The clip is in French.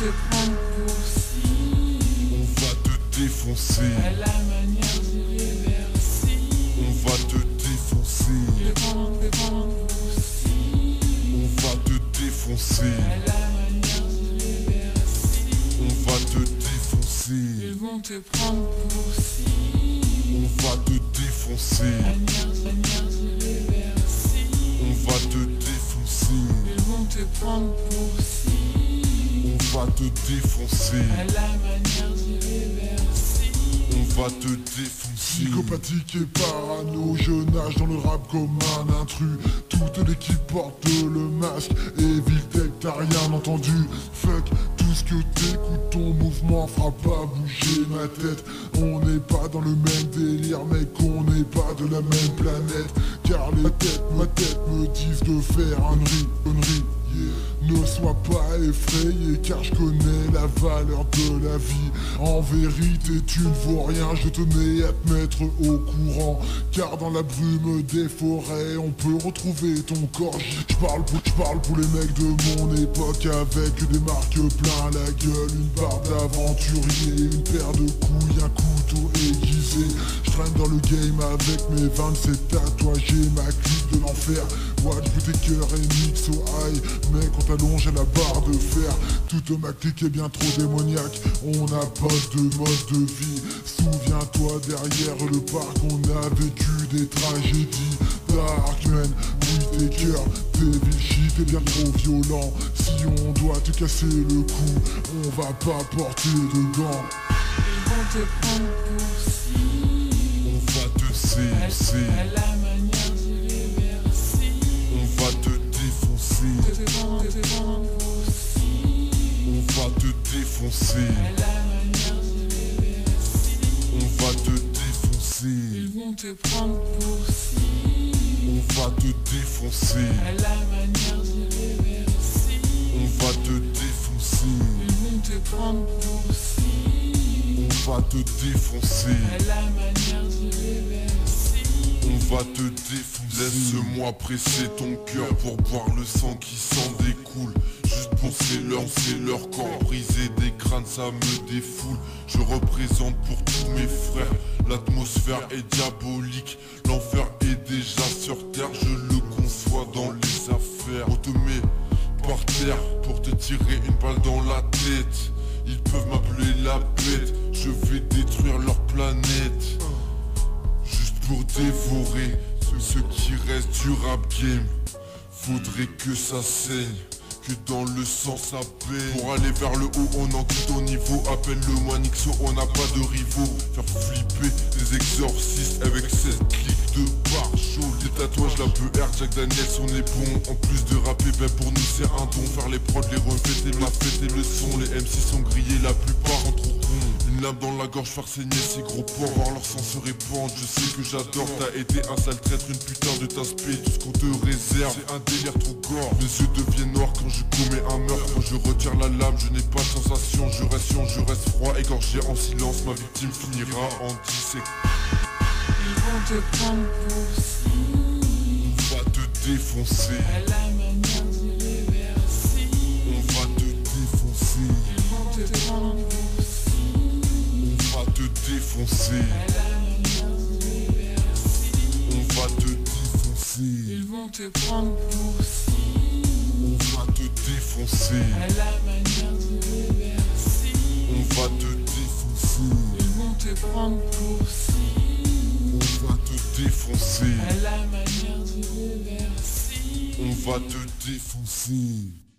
te prendre pour si. On va te défoncer. À la manière d'irréversible. On va te défoncer. Le prendre, te prendre pour si. On va te défoncer. À la manière d'irréversible. On va te défoncer. Ils vont te prendre pour si. On va te défoncer. Manière, manière irréversible. On va te défoncer. Ils vont te prendre pour On va te défoncer. Psychopathique et parano, je nage dans le rap comme un intrus. Toute l'équipe porte le masque et Viltec t'as rien entendu. Fuck tout ce que t'écoutes, ton mouvement fera pas bouger ma tête. On n'est pas dans le même délire mec, on n'est pas de la même planète. Car les têtes, ma tête me disent de faire un riz, une riz pas effrayé car je connais la valeur de la vie. En vérité tu ne vaux rien, je tenais à te mettre au courant. Car dans la brume des forêts on peut retrouver ton corps. Je parle pour, pour les mecs de mon époque Avec des marques plein la gueule Une barbe d'aventurier, une paire de couilles, un couteau aiguisé. Je traîne dans le game avec mes 27 tatouages ma de l'enfer. Watch tes cœurs et mix au high Mec on t'allonge à la barre de fer. Toute ma clique est bien trop démoniaque. On n'a pas de mode de vie. Souviens-toi derrière le parc On a vécu des tragédies. Darkman, oui tes cœurs. Tes shit est bien trop violent Si on doit te casser le cou On va pas porter de gants. Ils vont te prendre pour si. On va te cesser. Défoncer. On va te défoncer. Ils vont te prendre pour si. On va te défoncer. À la manière d'irréversible. On va te défoncer. Ils vont te prendre pour si. On va te défoncer. À la manière. On va te défoncer. Laisse-moi presser ton cœur pour boire le sang qui s'en découle. Juste pour c'est leur, c'est leur corps brisé des crânes, ça me défoule. Je représente pour tous mes frères. L'atmosphère est diabolique. L'enfer est déjà sur terre. Je le conçois dans les affaires. On te met par terre pour te tirer une balle dans la tête. Ils peuvent m'appeler la bête. Je vais détruire leur planète pour dévorer ce, qui reste du rap game. Faudrait que ça saigne, que dans le sang ça paye. Pour aller vers le haut, on en quitte au niveau. Appelle-le-moi Nixo, on n'a pas de rivaux. Faire flipper des exorcistes avec cette clique de barre chaud. Des tatouages, la peur, Jack Daniels, on est bon. En plus de rapper, ben pour nous c'est un don. Faire les prods, les refêter, la fête et le son. Les MC sont grillés, la plupart Une lame dans la gorge, faire saigner ces gros porcs, voir leur sang se répandre. Je sais que j'adore, t'as été un sale traître, une putain de tasse tout ce qu'on te réserve. C'est un délire trop gore. Mes yeux deviennent noirs quand je commets un meurtre. Quand je retire la lame, je n'ai pas de sensation. Je reste sion, je reste froid, égorgé en silence. Ma victime finira en dissect. Ils vont te prendre pour si. On va te défoncer. À la te prendre pour si. On va te défoncer. À la manière d'irréversible. On va te défoncer. Ils vont te prendre pour si. On va te défoncer. À la manière d'irréversible. On va te défoncer.